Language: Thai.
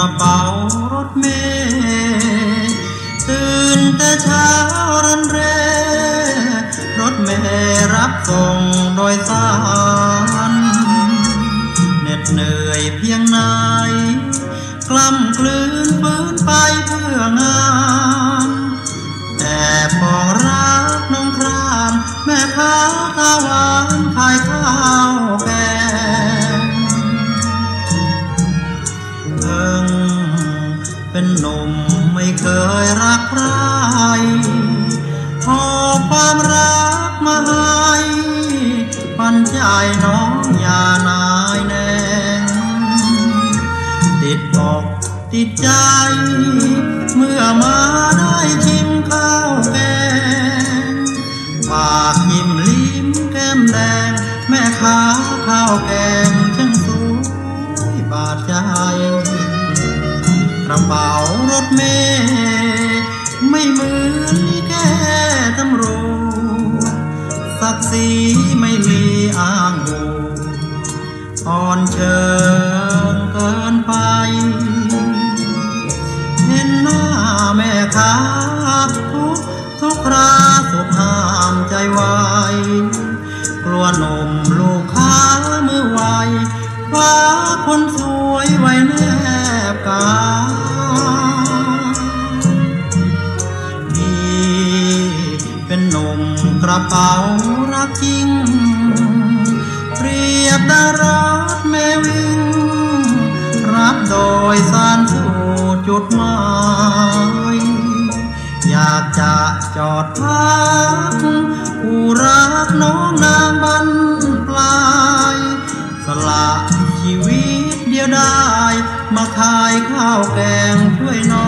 กระเป๋ารถเมล์ตื่นแต่เช้ารันเร รถเมล์รับส่งโดยสารเหน็ดเหนื่อยเพียงไหนกล้ำกลืนฝืนไปเพื่องานแต่ปองรักน้องครานแม่ค้าตาหวานขายข้าว ยรักใครพอความรักมาให้ปันใจน้องอย่านายแนงติดอกติดใจ เมื่อมาได้ชิมข้าวแกงปากยิ้มลิ้มแก้มแดง แม่ค้าข้าวแกงช่างสวยบาดใจกระเป๋ารถเมย์ ม่เหมือนแก่ตำรวจศักดิ์ศรีไม่มีอ้างบูอ่อนเชิญเกินไป เห็นหน้าแม่ค้าทุกทุกราสุดห้ามใจไว้กลัวนมลูกค้ามือไวว่าคนสวยไว้แนบกาย ระเป๋ารักจริง เปรียบดาราแม่วิ่งรับโดยสารสู่จุดหมาย อยากจะจอดพักผู้รักน้องนางบันปลาย สละชีวิตเดียวได้ มาขายข้าวแกงช่วยน้อง